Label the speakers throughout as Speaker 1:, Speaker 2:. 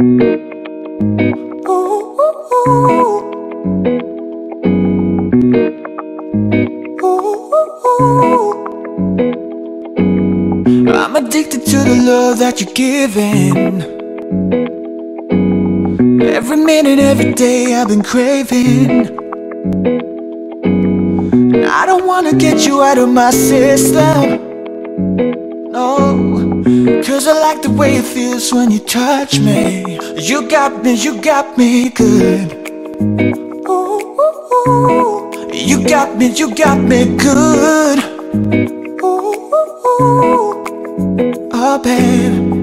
Speaker 1: I'm addicted to the love that you're giving. Every minute, every day, I've been craving. I don't wanna get you out of my system. No, cause I like the way it feels when you touch me. You got me, you got me good. You got me, you got me good. Oh babe.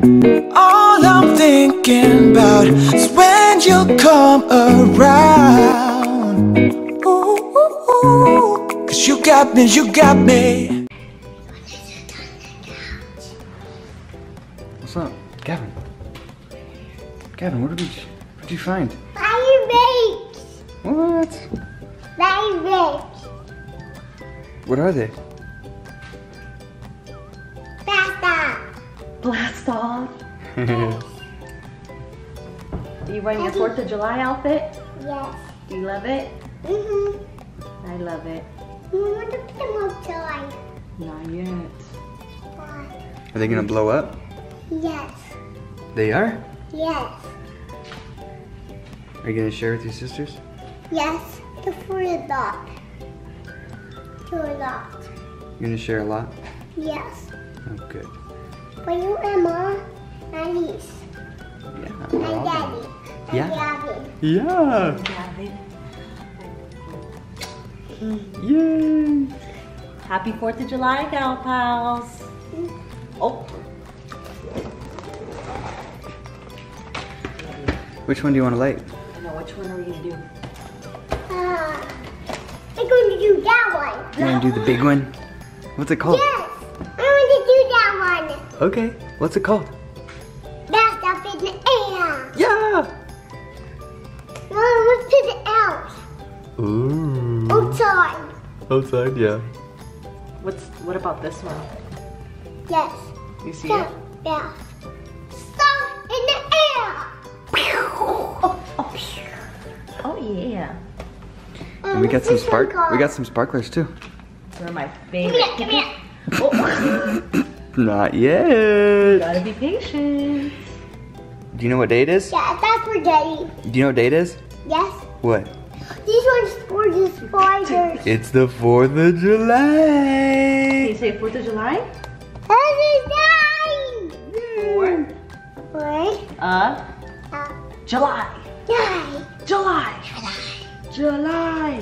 Speaker 1: All I'm thinking about is when you come around. Cause you got me, you got me.
Speaker 2: Gavin, what did you, what did you find?
Speaker 3: Fireworks!
Speaker 2: What?
Speaker 3: Fireworks!
Speaker 2: What are they?
Speaker 3: Pasta!
Speaker 4: Blast off. Are you wearing your 4th of July outfit?
Speaker 3: Yes.
Speaker 4: Do you love it?
Speaker 3: Mm-hmm.
Speaker 4: I love it.
Speaker 3: We want to put them outside.
Speaker 4: Not yet.
Speaker 3: Why?
Speaker 2: Are they gonna blow up?
Speaker 3: Yes.
Speaker 2: They are?
Speaker 3: Yes.
Speaker 2: Are you gonna share with your sisters?
Speaker 3: Yes. The for a lot. To a lot.
Speaker 2: You're gonna share a lot?
Speaker 3: Yes.
Speaker 2: Oh, good.
Speaker 3: For you and mom and Elise.
Speaker 2: Yeah.
Speaker 3: And daddy. And
Speaker 2: Yeah.
Speaker 3: Gavin.
Speaker 2: Yeah.
Speaker 4: Gavin.
Speaker 2: Yay.
Speaker 4: Happy 4th of July, gal pals. Mm-hmm. Oh,
Speaker 2: Which one do you want to light?
Speaker 4: I know. Which one are we going to do?
Speaker 3: Uh, I'm going to do that one.
Speaker 2: You want to do the big one? What's it called?
Speaker 3: Yes. I want to do that one.
Speaker 2: Okay. What's it called?
Speaker 3: That's up in the air.
Speaker 2: Yeah.
Speaker 3: Mom, let's put it out.
Speaker 2: Ooh.
Speaker 3: Outside.
Speaker 2: Outside, yeah.
Speaker 4: What's What about this one?
Speaker 3: Yes.
Speaker 4: You see
Speaker 3: Yeah.
Speaker 4: it?
Speaker 3: Yeah.
Speaker 4: Yeah.
Speaker 2: And we got some spark. We got some sparklers too.
Speaker 4: They're my
Speaker 3: Come
Speaker 4: favorite.
Speaker 3: here, come here.
Speaker 4: Oh,
Speaker 2: Not yet.
Speaker 4: gotta be patient.
Speaker 2: Do you know what day it is?
Speaker 3: Yeah, that's for Daddy.
Speaker 2: Do you know what day it is?
Speaker 3: Yes.
Speaker 2: What?
Speaker 3: These ones for the spiders.
Speaker 2: It's the 4th of
Speaker 4: Can
Speaker 2: July.
Speaker 4: you say 4th of July?
Speaker 3: That is nine.
Speaker 4: Four.
Speaker 3: What?
Speaker 4: Uh,
Speaker 3: Uh,
Speaker 4: July.
Speaker 3: nine.
Speaker 4: July. July.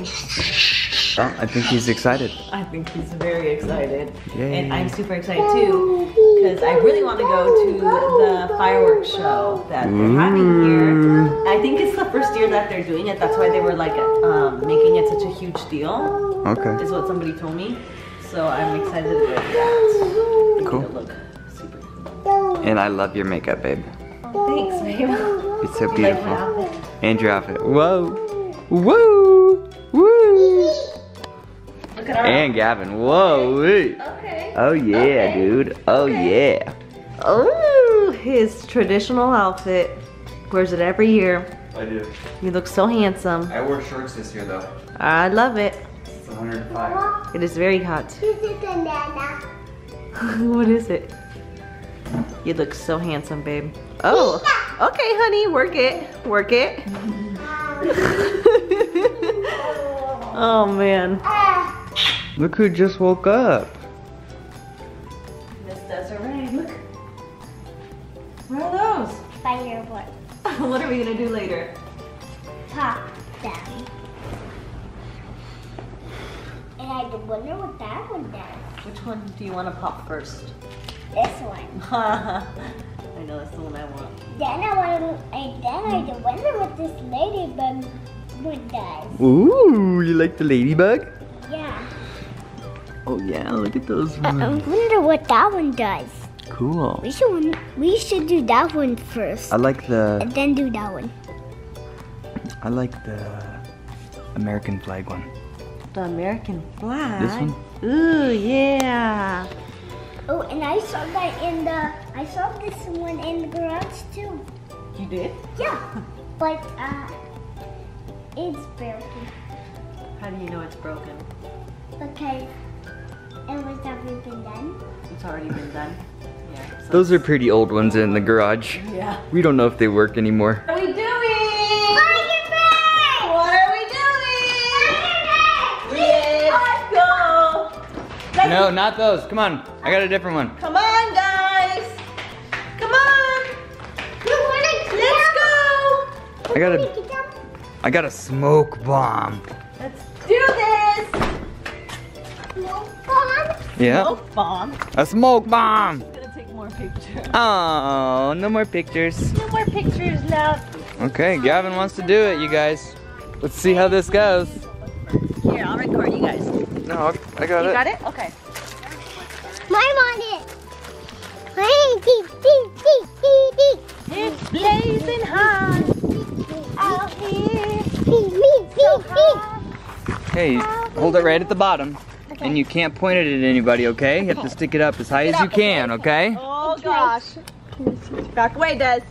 Speaker 2: Oh, I think he's excited.
Speaker 4: I think he's very excited.
Speaker 2: Yay.
Speaker 4: And I'm super excited too because I really want to go to the fireworks show that they're having here. I think it's the first year that they're doing it. That's why they were like um, making it such a huge deal,
Speaker 2: Okay.
Speaker 4: is what somebody told me. So I'm excited to go to that.
Speaker 2: Cool.
Speaker 4: Look super.
Speaker 2: And I love your makeup, babe.
Speaker 4: Thanks, babe.
Speaker 2: It's so
Speaker 4: You like
Speaker 2: beautiful.
Speaker 4: Outfit?
Speaker 2: And your outfit. Whoa. Woo. Woo.
Speaker 4: Look at our
Speaker 2: And Gavin. Whoa. wee.
Speaker 4: Okay.
Speaker 2: Oh yeah,
Speaker 4: Okay.
Speaker 2: dude. Oh
Speaker 4: Okay.
Speaker 2: yeah.
Speaker 4: Oh, his traditional outfit. Wears it every year.
Speaker 2: I do.
Speaker 4: He looks so handsome.
Speaker 2: I wore shorts this year though.
Speaker 4: I love it.
Speaker 2: It's 105.
Speaker 4: It is very hot.
Speaker 3: This is banana.
Speaker 4: what is it? You look so handsome, babe. Oh, okay, honey, work it, work it. oh man.
Speaker 2: Look who just woke up.
Speaker 4: Miss Desiree, look. Where are those?
Speaker 3: fireworks.
Speaker 4: what are we gonna do later?
Speaker 3: Pop them. And I wonder what that one does.
Speaker 4: Which one do you want to pop first?
Speaker 3: This one.
Speaker 4: I know that's the one I want.
Speaker 3: Then I want to, and then I wonder what this ladybug one does.
Speaker 2: Ooh, you like the ladybug?
Speaker 3: Yeah.
Speaker 2: Oh yeah, look at those
Speaker 3: I wonder what that one does.
Speaker 2: Cool.
Speaker 3: We should we should do that one first,
Speaker 2: I like the
Speaker 3: and then do that one.
Speaker 2: I like the American flag one.
Speaker 4: The American flag.
Speaker 2: This one?
Speaker 4: Ooh, yeah.
Speaker 3: Oh, and I saw that in the I saw this one in the garage too.
Speaker 4: You did?
Speaker 3: Yeah. But uh, it's broken
Speaker 4: How do you know it's broken?
Speaker 3: because it was never been done.
Speaker 4: It's already been done. Yeah. so-
Speaker 2: Those are pretty old ones in the garage.
Speaker 4: Yeah.
Speaker 2: We don't know if they work anymore. No, not those. Come on. I got a different one.
Speaker 4: Come on, guys. Come on. Let's go.
Speaker 2: I got a I got a smoke bomb.
Speaker 4: Let's do this. Smoke bomb?
Speaker 2: Yeah.
Speaker 4: Oh, bomb.
Speaker 2: A smoke bomb.
Speaker 4: Gonna take more pictures.
Speaker 2: Oh, no more pictures.
Speaker 4: No more pictures left.
Speaker 2: Okay, Gavin wants to do it, you guys. Let's see how this goes.
Speaker 4: Here, I'll record you guys.
Speaker 2: No, I got
Speaker 4: You
Speaker 2: it.
Speaker 4: got it? Okay.
Speaker 3: Mine on it. Hey, dee, dee, dee, dee, dee.
Speaker 4: It's blazing hot out here.
Speaker 3: Dee, dee, dee, dee.
Speaker 2: Hey, hold it right at the bottom. And you can't point it at anybody, okay? You have to stick it up as high as you can, okay?
Speaker 4: Oh gosh. Back away, Des.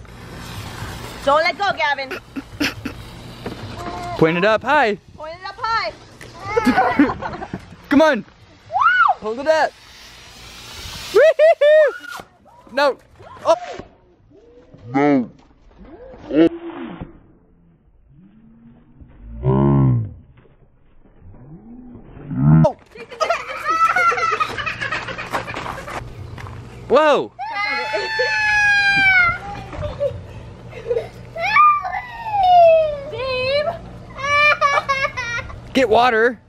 Speaker 4: Don't let go, Gavin.
Speaker 2: Point it up high.
Speaker 4: Point it up high.
Speaker 2: Come on. Hold it up. Woo-hoo-hoo. No. Oh. No. Whoa.
Speaker 3: Babe.
Speaker 2: Get water.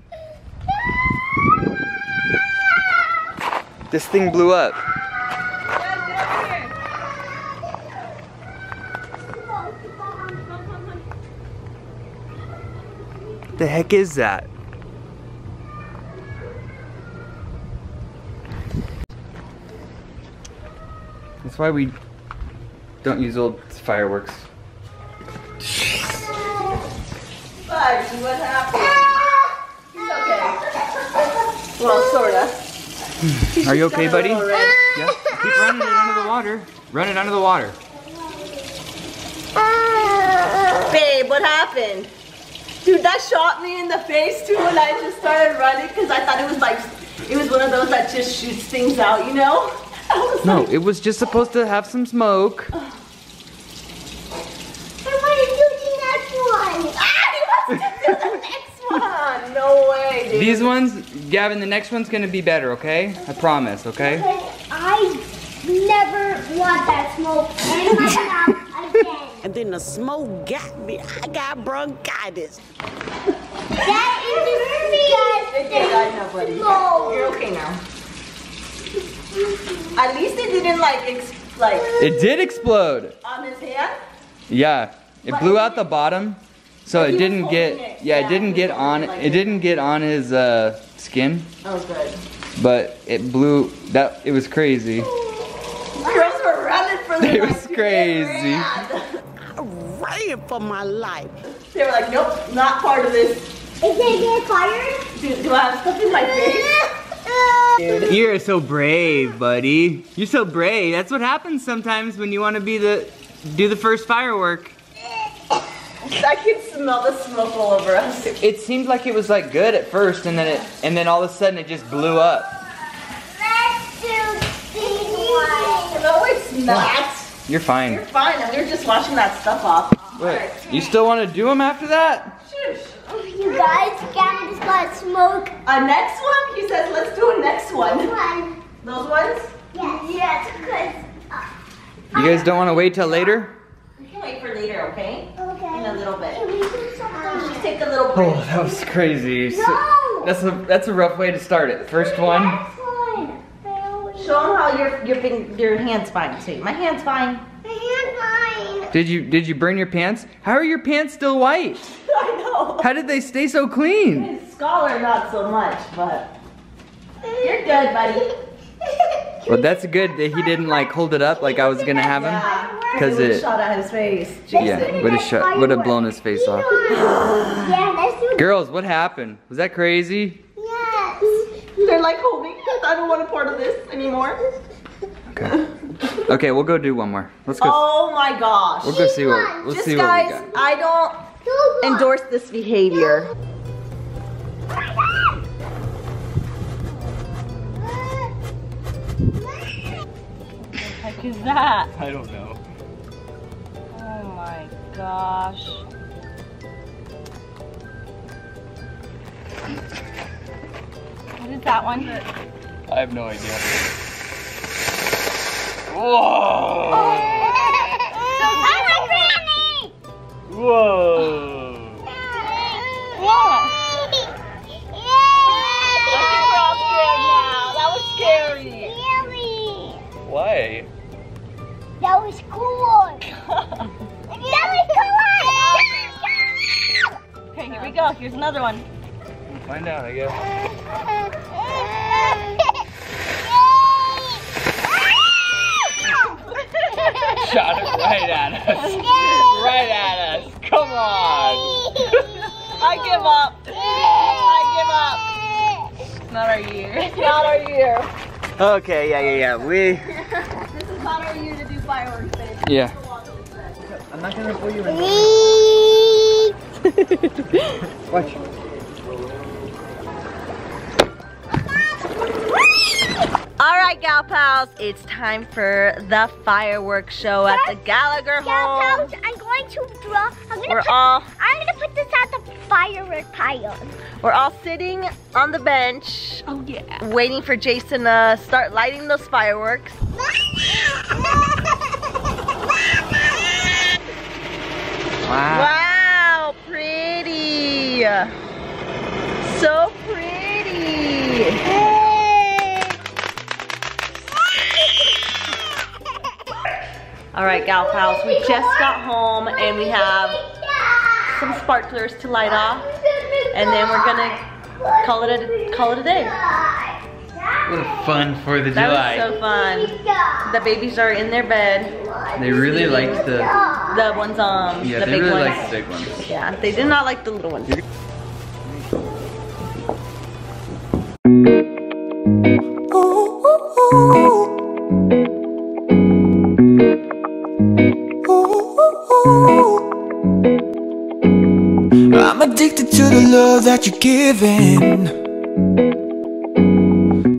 Speaker 2: This thing blew up. The heck is that? That's why we don't use old fireworks.
Speaker 4: Buddy, what happened? He's okay. Well, sorta.
Speaker 2: Are you okay, buddy? Yeah. Keep running it under the water. Run it under the water.
Speaker 4: Babe, what happened? Dude, that shot me in the face too when I just started running because I thought it was like, it was one of those that just shoots things out, you know?
Speaker 2: No,
Speaker 4: like,
Speaker 2: it was just supposed to have some smoke.
Speaker 3: I want to do the next one.
Speaker 4: ah, he wants to do the next one. No way, dude.
Speaker 2: These ones, Gavin, the next one's gonna be better, okay? I promise, okay?
Speaker 3: Because I never want that smoke in my mouth again.
Speaker 5: And then the smoke got me. I got bronchitis.
Speaker 3: That is
Speaker 4: It did, I know, buddy.
Speaker 3: No.
Speaker 4: You're okay now. At least it didn't like, ex- like,
Speaker 2: It did explode.
Speaker 4: on his hand.
Speaker 2: Yeah, it blew out the bottom, so it didn't get.
Speaker 4: it.
Speaker 2: Yeah,
Speaker 4: Yeah,
Speaker 2: it didn't get on.
Speaker 4: it like
Speaker 2: It
Speaker 4: this.
Speaker 2: didn't get on his uh, skin,
Speaker 4: Oh, good.
Speaker 2: but it blew. That it was crazy.
Speaker 4: Girls were running for the
Speaker 2: It was crazy.
Speaker 5: I ran for my life.
Speaker 4: They were like, nope, not part of this.
Speaker 3: Is it get fired?
Speaker 4: Do, do I have stuff in my face? Dude.
Speaker 2: You're so brave, buddy. You're so brave. That's what happens sometimes when you want to be the do the first firework.
Speaker 4: I can smell the smoke all over us.
Speaker 2: It seemed like it was like good at first, and then it and then all of a sudden it just blew up.
Speaker 3: Let's do these ones.
Speaker 4: No, it's not.
Speaker 2: You're fine.
Speaker 4: You're fine. And We were just washing that stuff off.
Speaker 2: What? You still want to do them after that?
Speaker 4: Shush.
Speaker 3: You guys, Gavin just got smoke.
Speaker 4: A next one? He says, let's do a next one.
Speaker 3: One.
Speaker 4: Those ones?
Speaker 3: Yes. Yes, because.
Speaker 2: Uh, you guys don't want to wait till uh, later?
Speaker 4: We can wait for later, okay?
Speaker 3: Okay.
Speaker 4: In a little bit.
Speaker 3: Can we do something?
Speaker 4: Just take a little oh, break.
Speaker 2: Oh, that was crazy. So- that's a that's a rough way to start it. First one.
Speaker 3: One.
Speaker 4: Show them how your your fing- your hand's fine. See, my hand's fine.
Speaker 3: My hand fine.
Speaker 2: Did you did you burn your pants? How are your pants still white?
Speaker 4: I know.
Speaker 2: How did they stay so clean?
Speaker 4: His scholar, not so much, but you're good, buddy.
Speaker 2: Well, that's good that he didn't like hold it up like I was gonna have him.
Speaker 4: Yeah.
Speaker 2: 'Cause
Speaker 4: would've
Speaker 2: it-
Speaker 4: shot at his face.
Speaker 2: Yeah, would have shot, would have blown his face off.
Speaker 3: yeah, let's do
Speaker 2: Girls, what happened? Was that crazy?
Speaker 3: Yes.
Speaker 4: They're like holding. I don't want a part of this anymore.
Speaker 2: Okay. Okay, we'll go do one more. Let's go.
Speaker 4: Oh my gosh.
Speaker 2: We'll go see what. We'll
Speaker 4: Just
Speaker 2: see
Speaker 4: guys,
Speaker 2: what we got.
Speaker 4: I don't endorse this behavior. Heck is that?
Speaker 2: I don't know.
Speaker 4: Oh my gosh. What is that one?
Speaker 2: I have no idea. Whoa!
Speaker 3: Granny!
Speaker 2: Whoa!
Speaker 4: That was scary.
Speaker 2: Why?
Speaker 3: That was cool. that was cool.
Speaker 4: Okay, here we go. Here's another one.
Speaker 2: Find out, I guess. Shot it right at us. Right at us. Come on.
Speaker 4: I give up. I give up. It's not our year. It's not our year.
Speaker 2: Okay, yeah, yeah, yeah. We.
Speaker 4: This is not our year to do fireworks, babe.
Speaker 2: Yeah. I'm not gonna pull you in. Watch.
Speaker 4: All right, gal pals, it's time for the fireworks show at the Gallagher
Speaker 3: Yeah,
Speaker 4: home.
Speaker 3: pals, I'm going to draw. I'm gonna
Speaker 4: We're
Speaker 3: put,
Speaker 4: all
Speaker 3: I'm gonna put this at the firework pile.
Speaker 4: we're all sitting on the bench,
Speaker 3: Oh yeah.
Speaker 4: waiting for Jason to start lighting those fireworks.
Speaker 2: Wow.
Speaker 4: Wow, pretty. So pretty. All right, gal pals, we just got home and we have some sparklers to light off, and then we're gonna call it a call it a day.
Speaker 2: What a fun 4th of
Speaker 4: That
Speaker 2: July.
Speaker 4: was so fun. The babies are in their bed.
Speaker 2: they really liked the.
Speaker 4: The ones um
Speaker 2: Yeah,
Speaker 4: the
Speaker 2: they
Speaker 4: big
Speaker 2: really
Speaker 4: ones.
Speaker 2: liked the big ones.
Speaker 4: Yeah, they did not like the little ones.
Speaker 1: I'm addicted to the love that you're giving.